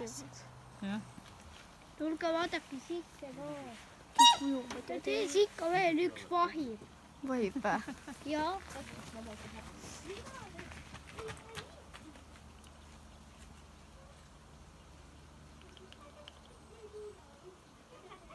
teevad. jah, tulge vaadake sisse ka. ujuma tees ikka veel üks vahim. võib või? ja.